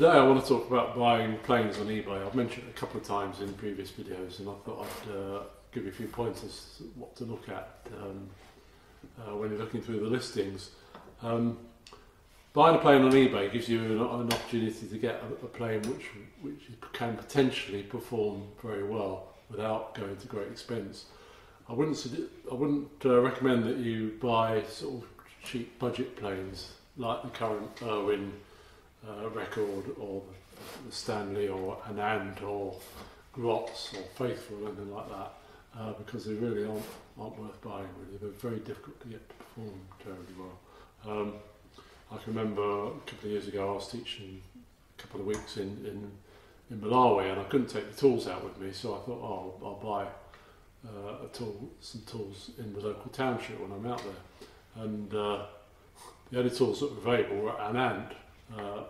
today I want to talk about buying planes on eBay. I've mentioned it a couple of times in previous videos, and I thought I'd uh, give you a few pointers to what to look at um, uh, when you're looking through the listings. Um, buying a plane on eBay gives you an, an opportunity to get a, a, plane which which can potentially perform very well without going to great expense. I wouldn't I wouldn't uh, recommend that you buy sort of cheap budget planes like the current Irwin record or the Stanley or Anant or Groz or Faithfull or anything like that uh, because they really aren't, aren't worth buying really. They're very difficult to get to perform terribly well. Um, I can remember a couple of years ago I was teaching a couple of weeks in, in, in Malawi and I couldn't take the tools out with me so I thought oh I'll, I'll buy uh, a tool, some tools in the local township when I'm out there and uh, the only tools that were available were Anant uh,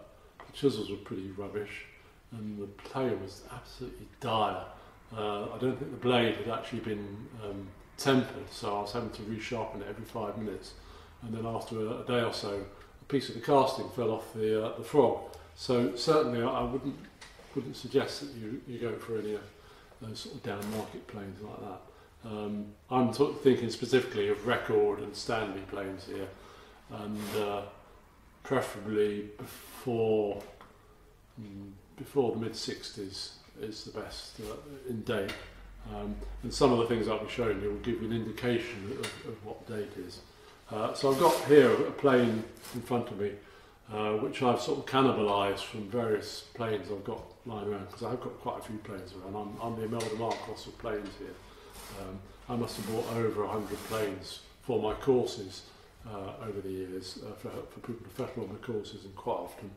the chisels were pretty rubbish, and the plane was absolutely dire. Uh, I don't think the blade had actually been um, tempered, so I was having to resharpen it every five minutes. And then after a, a day or so, a piece of the casting fell off the uh, the frog. So certainly, I, I wouldn't wouldn't suggest that you, you go for any of those sort of down market planes like that. Um, I'm thinking specifically of record and Stanley planes here, and uh, preferably before mm, before the mid 60s is the best uh, in date. Um, and some of the things I'll be showing you will give you an indication of, of what date is. Uh, so I've got here a plane in front of me, uh, which I've sort of cannibalised from various planes I've got lying around, because I've got quite a few planes around. I'm, I'm the Imelda Marcos of planes here. Um, I must have bought over 100 planes for my courses uh, over the years uh, for, for people to settle on the courses, and quite often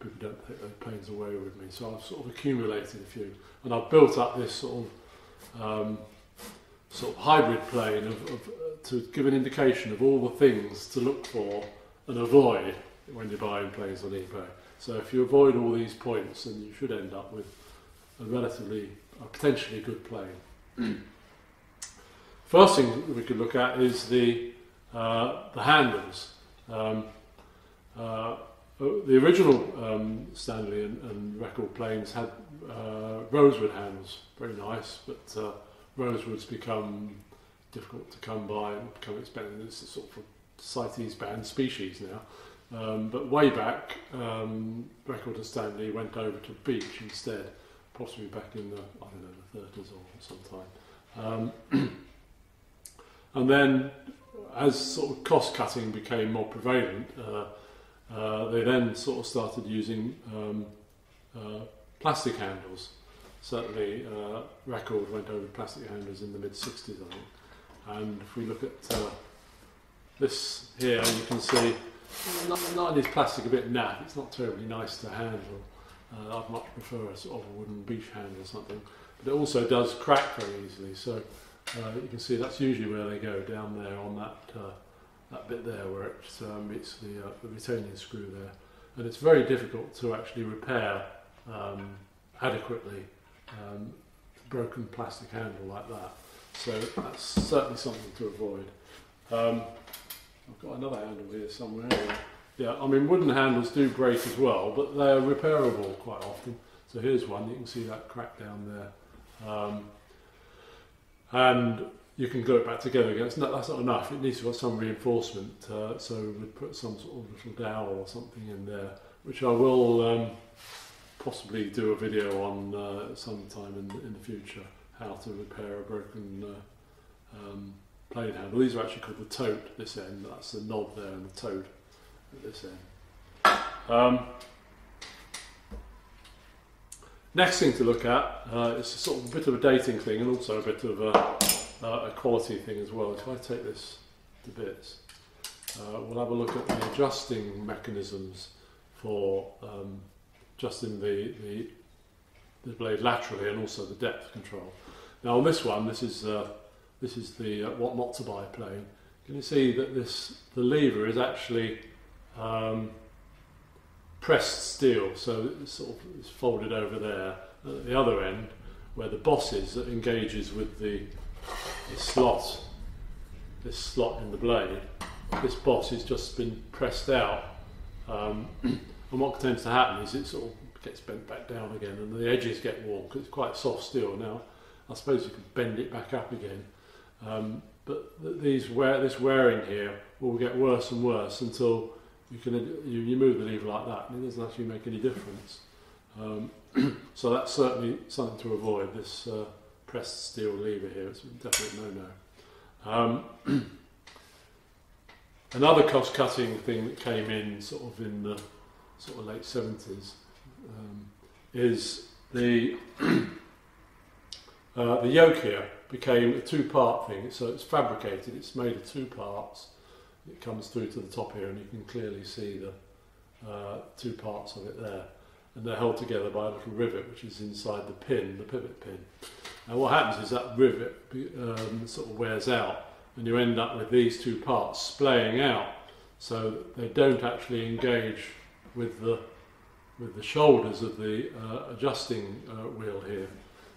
people don't take their planes away with me. So I've sort of accumulated a few, and I've built up this sort of um, sort of hybrid plane of, of, uh, to give an indication of all the things to look for and avoid when you're buying planes on eBay. So if you avoid all these points, then you should end up with a relatively, a potentially good plane. First thing we could look at is the uh, the handles. Um, uh, the original um, Stanley and, and, record planes had uh, rosewood handles, very nice, but uh, rosewood's become difficult to come by and become expensive. It's a sort of CITES banned species now. Um, but way back, um, Record and Stanley went over to beech instead, possibly back in the I don't know the 30s or sometime. Um, and then as sort of cost cutting became more prevalent, uh, uh, they then sort of started using um, uh, plastic handles. Certainly, uh, Record went over plastic handles in the mid 60s, I think. And if we look at uh, this here, you can see not, not only is plastic a bit naff, it's not terribly nice to handle. Uh, I'd much prefer a sort of wooden beech handle or something. But it also does crack very easily. So uh, you can see that's usually where they go down there on that uh, that bit there where it uh, meets the, uh, the retaining screw there, and it's very difficult to actually repair um, adequately um, broken plastic handle like that. So that's certainly something to avoid. Um, I've got another handle here somewhere. Yeah, I mean wooden handles do break as well, but they're repairable quite often. So here's one. You can see that crack down there. And you can glue it back together again. Not, that's not enough. It needs to have some reinforcement. Uh, so we'd put some sort of little dowel or something in there, which I will um, possibly do a video on uh, sometime in, in the future, how to repair a broken uh, um, plane handle. These are actually called the tote, this end. That's the knob there and the tote at this end. Um, Next thing to look at uh, is a sort of a bit of a dating thing and also a bit of a, uh, a quality thing as well. If I take this to bits, uh, we'll have a look at the adjusting mechanisms for um, adjusting the, the, the blade laterally and also the depth control. Now on this one, this is uh, this is the uh, what not to buy plane. Can you see that this the lever is actually um, pressed steel, so it's sort of it's folded over there. At the other end, where the boss is that engages with the, the slot, this slot in the blade, this boss has just been pressed out, um, and what tends to happen is it sort of gets bent back down again, and the edges get worn because it's quite soft steel. Now, I suppose you could bend it back up again, um, but th- these wear, this wearing here will get worse and worse until you can you, you move the lever like that, and it doesn't actually make any difference. Um, so that's certainly something to avoid. This uh, pressed steel lever here, it's definitely no no. Um, another cost cutting thing that came in sort of in the sort of late 70s um, is the uh, the yoke here became a two part thing. So it's fabricated, it's made of two parts. It comes through to the top here, and you can clearly see the uh, two parts of it there. And they're held together by a little rivet, which is inside the pin, the pivot pin. And what happens is that rivet um, sort of wears out, and you end up with these two parts splaying out, so they don't actually engage with the with the shoulders of the uh, adjusting uh, wheel here.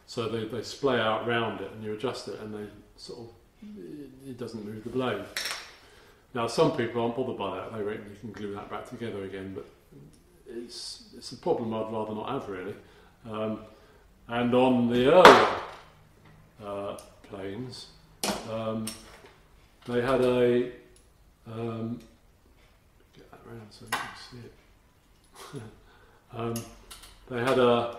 So they, they splay out round it and you adjust it and they sort of, it doesn't move the blade. Now some people aren't bothered by that, they reckon you can glue that back together again, but it's, it's a problem I'd rather not have really. Um, and on the earlier uh, planes, um, they had a, um, get that round so you can see it. um, they had a,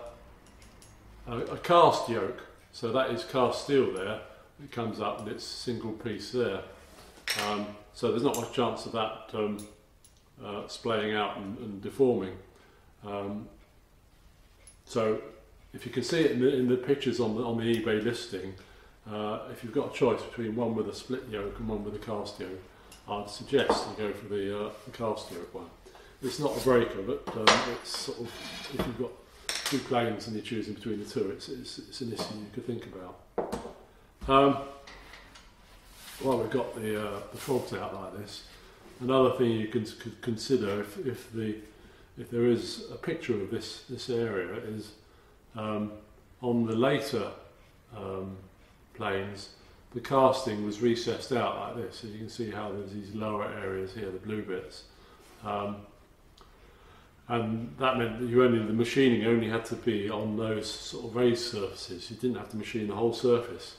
a, a, cast yoke, so that is cast steel there. It comes up and it's single piece there. Um, so there's not much chance of that um, uh, splaying out and, and deforming. Um, so if you can see it in the, in the pictures on the, on the eBay listing, uh, if you've got a choice between one with a split yoke and one with a cast yoke, I'd suggest you go for the, uh, the cast yoke one it's not a breaker, but um, it's sort of if you've got two planes and you're choosing between the two, it's, it's, it's an issue you could think about. Um, while we've got the, uh, the frogs out like this, another thing you can consider if, if the if there is a picture of this this area is um, on the later um, planes, the casting was recessed out like this. So you can see how there's these lower areas here, the blue bits. Um, and that meant that you only the machining only had to be on those sort of raised surfaces. You didn't have to machine the whole surface.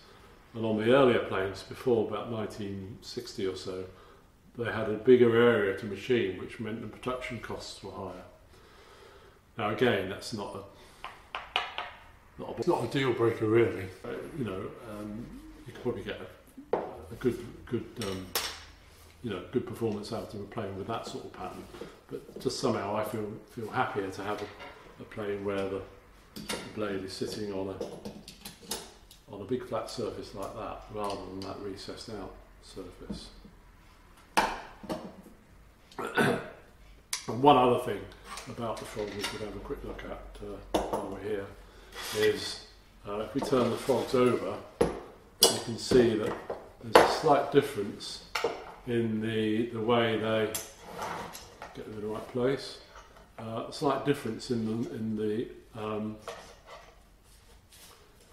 And on the earlier planes, before about 1960 or so, they had a bigger area to machine, which meant the production costs were higher. Now again, that's not a not a, not a deal breaker really. Uh, you know, um, you could probably get a, a good good um, you know good performance out of a plane with that sort of pattern. But just somehow I feel feel happier to have a, a plane where the blade is sitting on a on a big flat surface like that rather than that recessed out surface. and one other thing about the frog we could have a quick look at uh, while we're here is uh, if we turn the frogs over, you can see that there's a slight difference in the, the way they get them in the right place. Uh, a slight difference in the, in the um,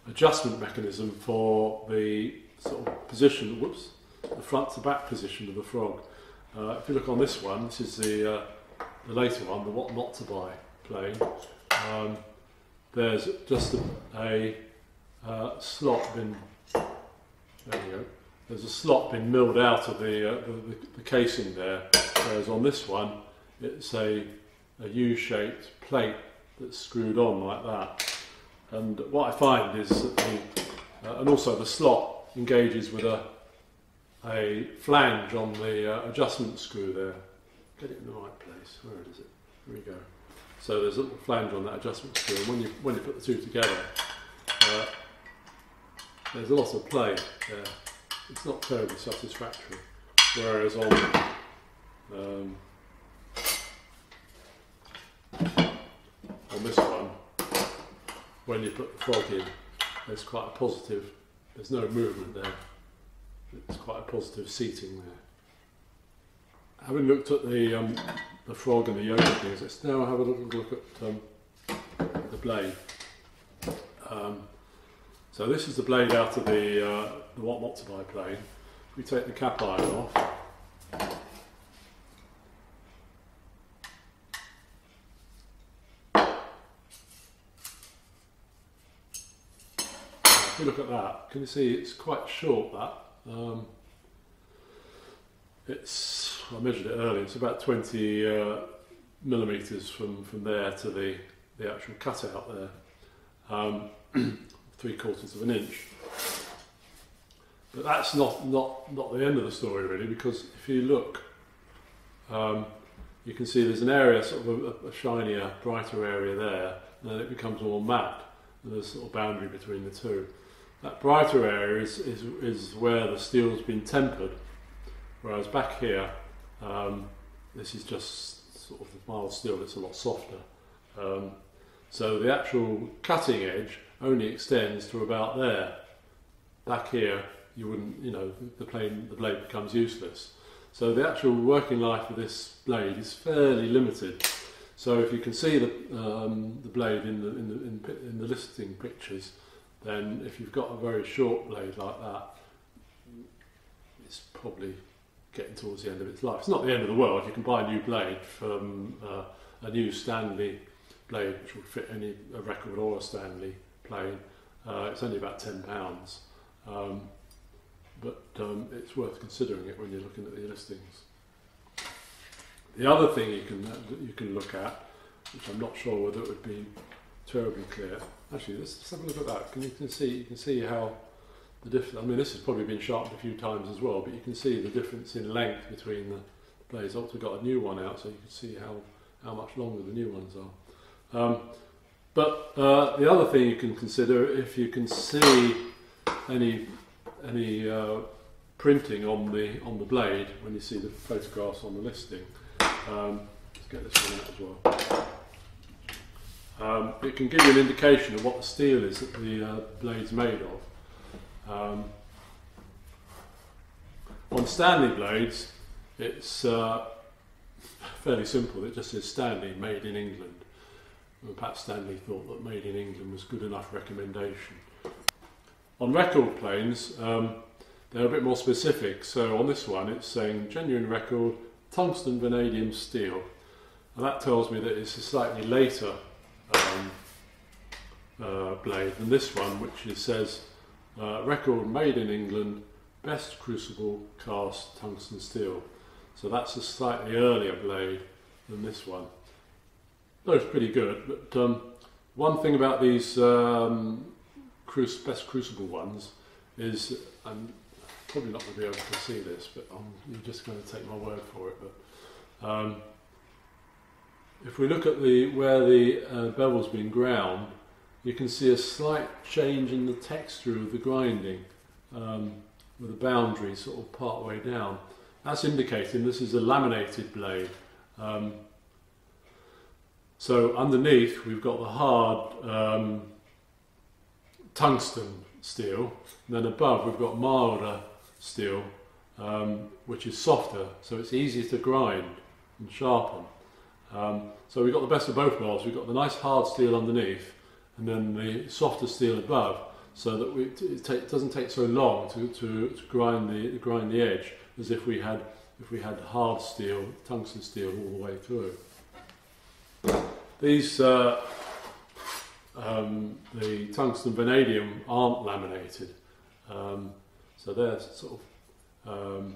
adjustment mechanism for the sort of position, whoops, the front to back position of the frog. Uh, if you look on this one, this is the, uh, the later one, the what not to buy plane. Um, there's just a, a uh, slot been, there you go, there's a slot been milled out of the, uh, the, the, casing there, whereas on this one it's a, a U-shaped plate that's screwed on like that. And what I find is that the, uh, and also the slot engages with a, a flange on the uh, adjustment screw there. Get it in the right place. Where is it? Here we go. So there's a little flange on that adjustment screw, and when you when you put the two together, uh, there's a lot of play there it's not terribly satisfactory. Whereas on um, on this one, when you put the frog in, there's quite a positive. There's no movement there. It's quite a positive seating there. Having looked at the um, the frog and the yoke things, let's now have a little look at um, the blade. Um, so this is the blade out of the, uh, the plane. We take the cap iron off. Look at that, can you see it's quite short that? Um, it's, I measured it earlier, it's about 20 uh, millimetres from, from there to the, the actual cutout there. Um, three quarters of an inch. But that's not, not, not the end of the story really, because if you look, um, you can see there's an area, sort of a, a shinier, brighter area there, and then it becomes more matte, and there's a sort of boundary between the two. That brighter area is, is, is where the steel's been tempered, whereas back here, um, this is just sort of the mild steel, it's a lot softer. Um, so the actual cutting edge only extends to about there. Back here, you wouldn't, you know, the, plane, the blade becomes useless. So the actual working life of this blade is fairly limited. So if you can see the, um, the blade in the, in, the, in, in the listing pictures, then if you've got a very short blade like that, it's probably getting towards the end of its life. It's not the end of the world. You can buy a new blade from uh, a new Stanley blade, which would fit any a record or a Stanley plane. Uh, it's only about ten pounds, um, but um, it's worth considering it when you're looking at the listings. The other thing you can you can look at, which I'm not sure whether it would be terribly clear. Actually, let's, have a look at that. Can you can see you can see how the difference. I mean, this has probably been sharpened a few times as well, but you can see the difference in length between the blades. I've also got a new one out, so you can see how how much longer the new ones are. Um, but uh, the other thing you can consider, if you can see any any uh, printing on the on the blade when you see the photographs on the listing, um, let's get this one out as well. Um, it can give you an indication of what the steel is that the uh, blade's made of. Um, on Stanley blades, it's uh, fairly simple. It just says Stanley, made in England. And perhaps Stanley thought that made in England was good enough recommendation. On record planes, um, they're a bit more specific. So on this one, it's saying genuine record, tungsten vanadium steel. And that tells me that it's a slightly later um, uh, blade than this one, which is, says uh, record made in England, best crucible cast tungsten steel. So that's a slightly earlier blade than this one both pretty good. But um, one thing about these um, cruci best crucible ones is, I'm probably not going to be able to see this, but I'm, you're just going to take my word for it. But um, if we look at the where the uh, bevel's been ground, you can see a slight change in the texture of the grinding um, with the boundary sort of part way down. That's indicating this is a laminated blade. Um, so underneath we've got the hard um, tungsten steel, and then above we've got milder steel, um, which is softer, so it's easier to grind and sharpen. Um, so we've got the best of both worlds. We've got the nice hard steel underneath, and then the softer steel above, so that we, it, take, doesn't take so long to, to, to grind the grind the edge as if we had if we had hard steel, tungsten steel all the way through. These, uh, um, the tungsten vanadium aren't laminated, um, so they're sort of, um,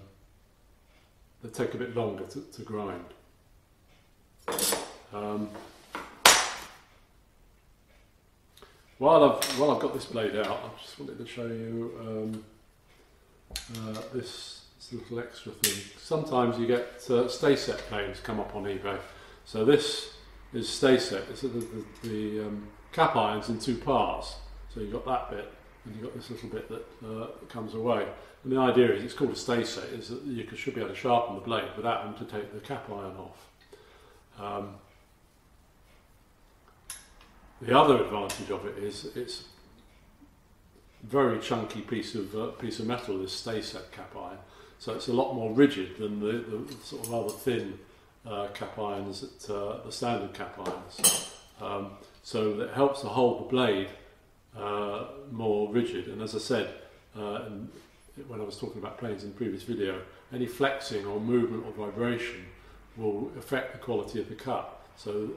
they take a bit longer to, to grind. Um, while I've while I've got this blade out, I just wanted to show you um, uh, this, this, little extra thing. Sometimes you get uh, stay set planes come up on eBay. So this is stay set. It's the, the, the um, cap irons in two parts. So you've got that bit and you've got this little bit that uh, comes away. And the idea is it's called a stay set, is that you should be able to sharpen the blade without having to take the cap iron off. Um, the other advantage of it is it's very chunky piece of uh, piece of metal, this stay set cap iron. So it's a lot more rigid than the, the sort of other thin uh, cap irons uh, the standard cap irons. Um, so that helps to hold the blade uh, more rigid. And as I said, uh, when I was talking about planes in the previous video, any flexing or movement or vibration will affect the quality of the cut. So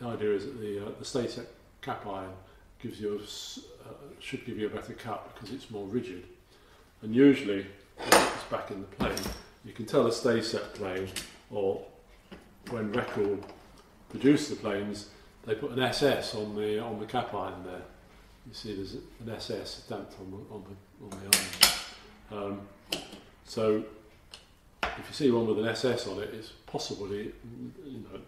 the idea is that the, uh, the stay set cap iron gives you a, should give you a better cut because it's more rigid. And usually, it's back in the plane, you can tell a stay set plane or when Record produced the planes, they put an SS on the on the cap iron there. You see, there's an SS stamped on the on the, on the iron. Um, so, if you see one with an SS on it, it's possibly you know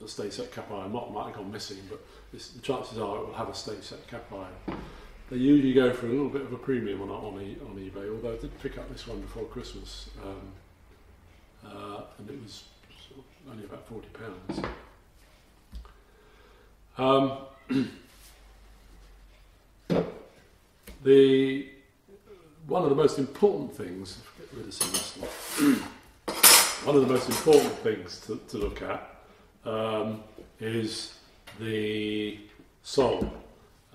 the stay set cap iron might, might have gone missing, but the chances are it will have a stay set cap iron. They usually go for a little bit of a premium on on, e, on eBay, although I did pick up this one before Christmas, um, uh, and it was sort of only about forty pounds. Um, the one of the most important things, get rid of some one of the most important things to, to look at um, is the sole.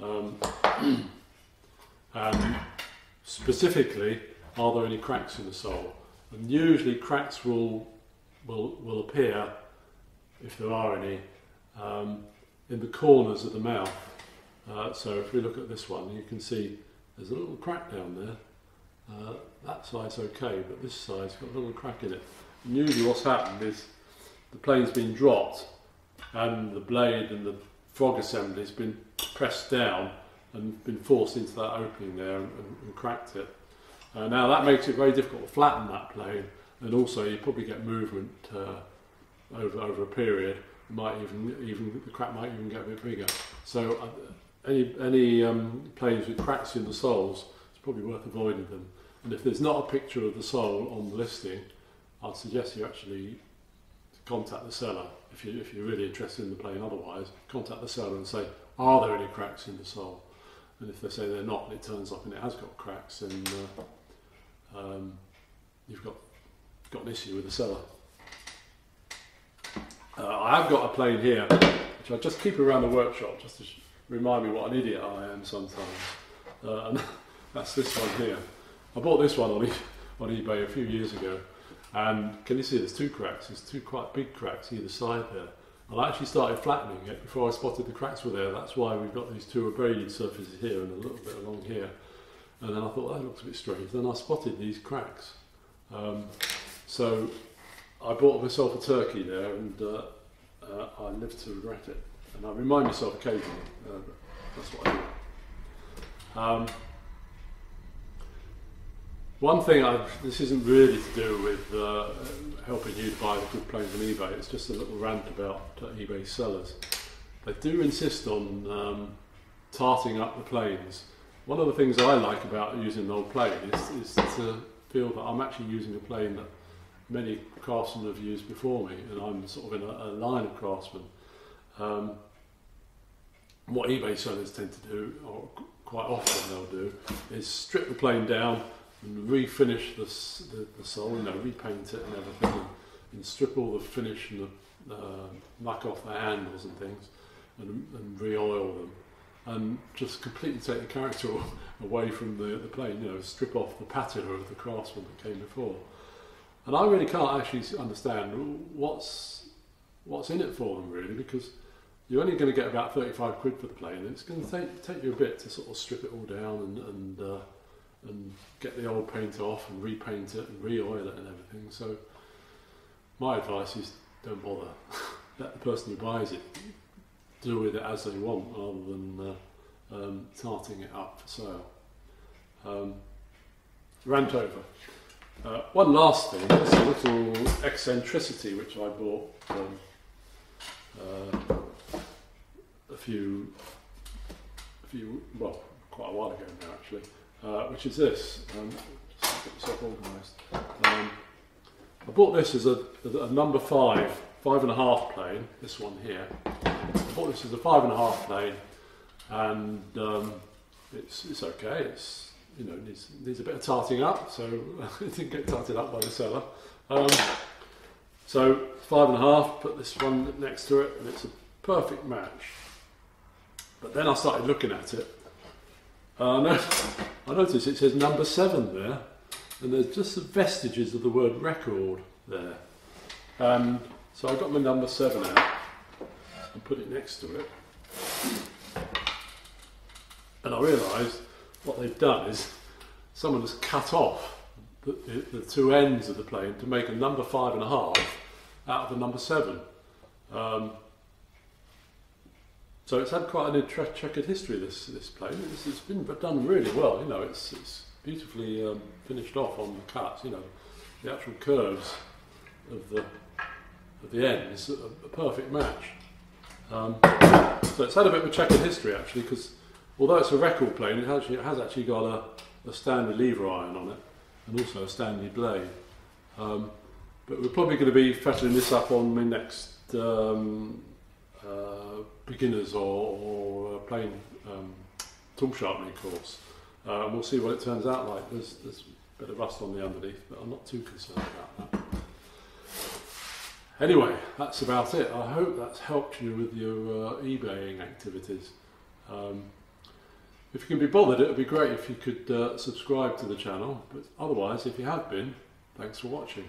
Um, and specifically, are there any cracks in the sole? And usually, cracks will will will appear, if there are any, um, in the corners of the mouth. Uh, so if we look at this one, you can see there's a little crack down there. Uh, that side's okay, but this side's got a little crack in it. And usually what's happened is the plane's been dropped and the blade and the frog assembly has been pressed down and been forced into that opening there and, and, and cracked it. Uh, now that makes it very difficult to flatten that plane and also you probably get movement uh, over, over a period. might even, even the crack might even get a bit bigger. So uh, any, any um, planes with cracks in the soles, it's probably worth avoiding them. And if there's not a picture of the sole on the listing, I'd suggest you actually contact the seller if, you, if you're really interested in the plane otherwise, contact the seller and say, are there any cracks in the sole? And if they say they're not, and it turns up and it has got cracks, then uh, um, you've got, got an issue with the seller. Uh, I have got a plane here, which I just keep around the workshop just to remind me what an idiot I am sometimes. Uh, and that's this one here. I bought this one on, e on eBay a few years ago and can you see there's two cracks? There's two quite big cracks either side there. And I actually started flattening it before I spotted the cracks were there. That's why we've got these two abraded surfaces here and a little bit along here. And then I thought, that looks a bit strange. Then I spotted these cracks. Um, so I bought myself a turkey there and uh, uh, I live to regret it. And I remind myself occasionally, uh, that's what I do. Um, one thing, I've, this isn't really to do with uh, helping you to buy the good planes on eBay, it's just a little rant about uh, eBay sellers. They do insist on um, tarting up the planes. One of the things I like about using an old plane is, is to feel that I'm actually using a plane that many craftsmen have used before me, and I'm sort of in a, a line of craftsmen. Um, what eBay sellers tend to do, or quite often they'll do, is strip the plane down, and refinish the, the, the sole, you know, repaint it and everything, and, and strip all the finish and the, uh, knock off the handles and things, and, and re-oil them, and just completely take the character away from the, the plane, you know, strip off the patina of the craftsman that came before. And I really can't actually understand what's what's in it for them really, because you're only going to get about 35 quid for the plane. And it's going to take, take you a bit to sort of strip it all down and, and uh, and get the old paint off and repaint it and re-oil it and everything. So my advice is don't bother. Let the person who buys it do with it as they want rather than uh, um, tarting it up for sale. Um, rant over. Uh, one last thing, there's a little eccentricity which I bought um, uh, a few, a few, well, quite a while ago now actually uh, which is this. Um, organised. Um, I bought this as a, a, number five, five and a half plane, this one here. I bought this as a five and a half plane, and um, it's, it's okay. It's you know needs, needs a bit of tarting up, so it didn't get tarted up by the seller. Um, so five and a half, put this one next to it, and it's a perfect match. But then I started looking at it, uh, I notice it says number seven there, and there's just the vestiges of the word record there. And so I got my number seven out and put it next to it. And I realised what they've done is someone has cut off the, the, the two ends of the plane to make a number five and a half out of the number seven. Um, so it's had quite an checkered history. This this plane. It's, it's been done really well. You know, it's it's beautifully um, finished off on the cuts. You know, the actual curves of the of the ends, a, a perfect match. Um, so it's had a bit of a checkered history actually, because although it's a record plane, it, actually, it has actually got a, a Stanley lever iron on it, and also a Stanley blade. Um, but we're probably going to be fettling this up on my next um, beginners or, or plane um, tool sharpening course. Uh, and we'll see what it turns out like. There's, there's a bit of rust on the underneath, but I'm not too concerned about that. Anyway, that's about it. I hope that's helped you with your uh, eBaying activities. Um, if you can be bothered, it would be great if you could uh, subscribe to the channel. But otherwise, if you have been, thanks for watching.